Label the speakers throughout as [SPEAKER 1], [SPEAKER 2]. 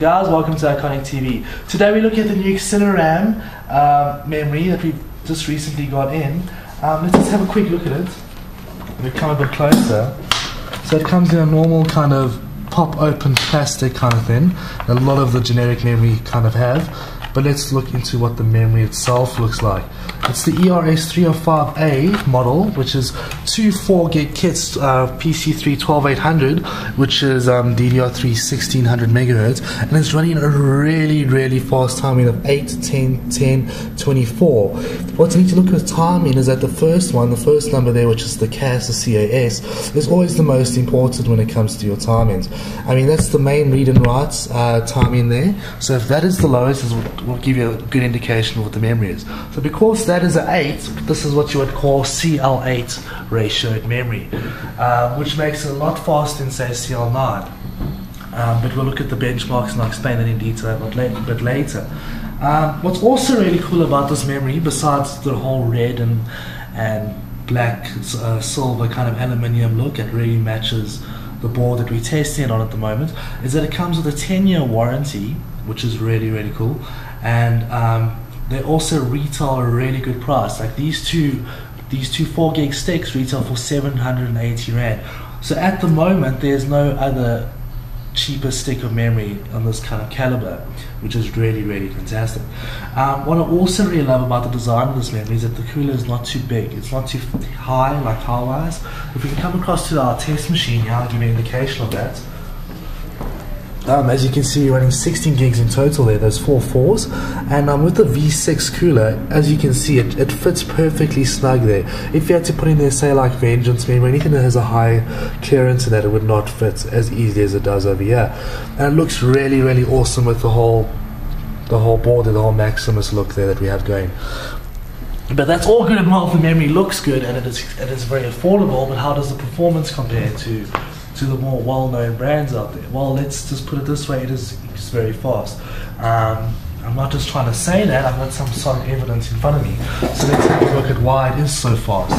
[SPEAKER 1] Guys, welcome to iKonic TV. Today we look at the new Exceleram uh, memory that we've just recently got in. Um, let's just have a quick look at it. We come a bit closer. So it comes in a normal kind of pop open plastic kind of thing. A lot of the generic memory kind of have. But let's look into what the memory itself looks like. It's the ERS 305A model, which is two 4 gig kits, uh, PC3 12800, which is um, DDR3 1600 megahertz, and it's running a really, really fast timing of 8, 10, 10, 24. What's neat to look at timing is that the first one, the first number there, which is the CAS, the CAS, is always the most important when it comes to your timings. I mean, that's the main read and write uh, timing there. So if that is the lowest, it will give you a good indication of what the memory is. So because that is an 8, this is what you would call CL8 ratioed memory, uh, which makes it a lot faster than say CL9. Um, but we'll look at the benchmarks and I'll explain that in detail a bit, bit later. Um, what's also really cool about this memory, besides the whole red and and black, uh, silver kind of aluminium look, it really matches the board that we're testing on at the moment, is that it comes with a 10 year warranty, which is really, really cool. And um, they also retail a really good price. Like these two, these two 4 gig sticks retail for 780 Rand. So at the moment, there's no other cheaper stick of memory on this kind of caliber, which is really, really fantastic. Um, what I also really love about the design of this memory is that the cooler is not too big. It's not too high like power-wise. If we can come across to our test machine here, I'll give you an indication of that. Um, as you can see, you're running 16 gigs in total there, those four fours. And um, with the V6 cooler, as you can see, it, it fits perfectly snug there. If you had to put in there, say, like Vengeance memory, anything that has a high clearance in that, it would not fit as easily as it does over here. And it looks really, really awesome with the whole the whole board and the whole Maximus look there that we have going. But that's all good and well the memory looks good and it is, it is very affordable, but how does the performance compare to to the more well-known brands out there. Well, let's just put it this way: it is it's very fast. Um, I'm not just trying to say that. I've got some solid evidence in front of me. So let's have a look at why it is so fast.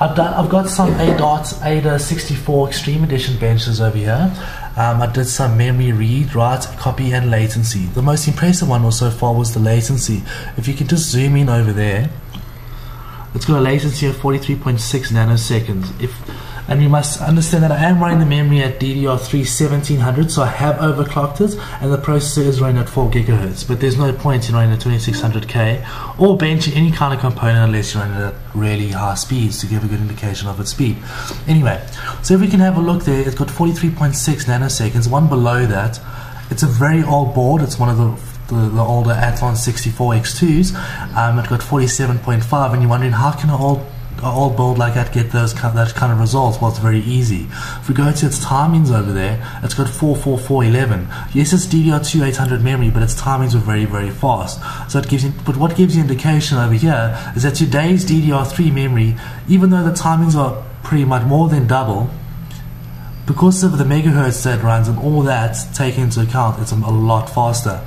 [SPEAKER 1] I've done. I've got some ADOT AIDA 64 Extreme Edition benches over here. Um, I did some memory read, write, copy, and latency. The most impressive one so far was the latency. If you can just zoom in over there, it's got a latency of 43.6 nanoseconds. If and you must understand that I am running the memory at DDR3 1700 so I have overclocked it and the processor is running at 4 gigahertz but there's no point in running at 2600K or benching any kind of component unless you're running at really high speeds to give a good indication of its speed. Anyway so if we can have a look there it's got 43.6 nanoseconds one below that. It's a very old board. It's one of the the, the older Athlon 64X2s um, it got 47.5 and you're wondering how can an old old build like that get those that kind of results? Well, it's very easy. If we go to its timings over there, it's got 44411. Yes, it's DDR2 800 memory, but its timings were very, very fast. So it gives you, but what gives you indication over here is that today's DDR3 memory, even though the timings are pretty much more than double, because of the megahertz that runs and all that taken into account, it's a lot faster.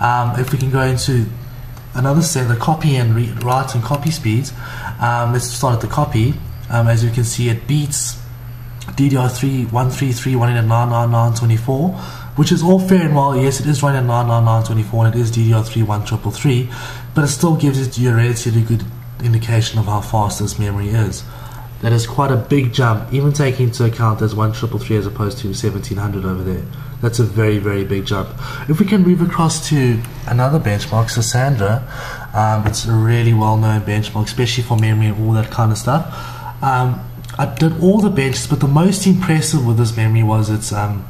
[SPEAKER 1] Um, if we can go into another set, the copy and write and copy speeds, um, let's start at the copy. Um, as you can see, it beats DDR3 133 running at 99924, which is all fair and well. Yes, it is running at 99924 and it is DDR3 1333, but it still gives it a relatively good indication of how fast this memory is. That is quite a big jump, even taking into account there's 1333 as opposed to 1700 over there. That's a very, very big jump. If we can move across to another benchmark, Cassandra, um, it's a really well-known benchmark, especially for memory and all that kind of stuff. Um, I did all the benches, but the most impressive with this memory was its um,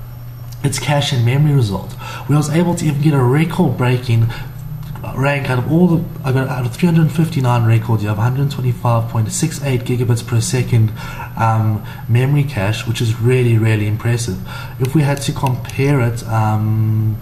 [SPEAKER 1] its cache and memory result, I was able to even get a record-breaking rank out of all the I got out of 359 records you have 125.68 gigabits per second um, memory cache which is really really impressive. If we had to compare it um,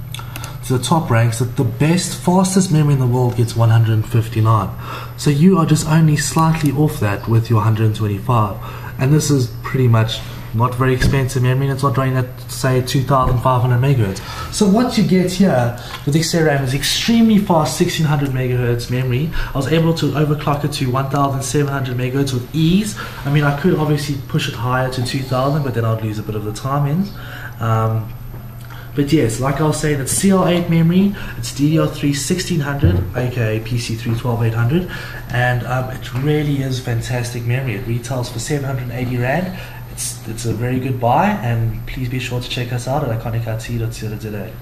[SPEAKER 1] to the top ranks that the best fastest memory in the world gets 159 so you are just only slightly off that with your 125 and this is pretty much not very expensive memory, and it's not running at say 2,500 megahertz. So what you get here with XRAM is extremely fast 1600 megahertz memory. I was able to overclock it to 1,700 megahertz with ease. I mean, I could obviously push it higher to 2,000, but then I'd lose a bit of the timings. Um, But yes, like I was saying, it's CL8 memory, it's DDR3 1600, aka PC3 12800, and um, it really is fantastic memory. It retails for 780 Rand. It's, it's a very good buy, and please be sure to check us out at iconicit.co.za.